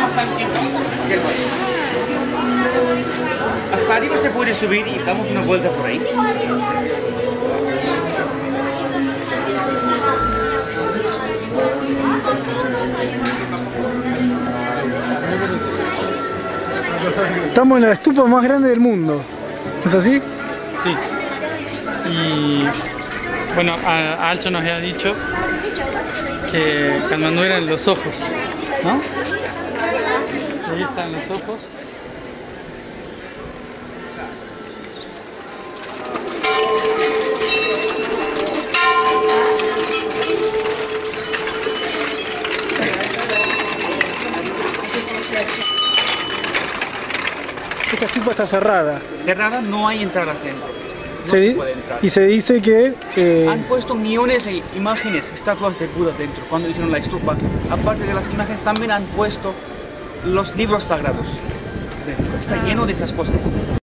más antigua del valle. Hasta arriba se puede subir y damos una vuelta por ahí. Estamos en la estupa más grande del mundo. ¿Es así? Sí. Y bueno, a- Alcho nos ha dicho que Katmandú eran los ojos, ¿no? Ahí están los ojos. Esta estupa está cerrada. Cerrada, no hay entradas dentro. No Se se, puede entrar. y se dice que eh, Han puesto millones de imágenes, estatuas de Buda dentro cuando hicieron la estupa. Aparte de las imágenes, también han puesto los libros sagrados. Está lleno de estas cosas.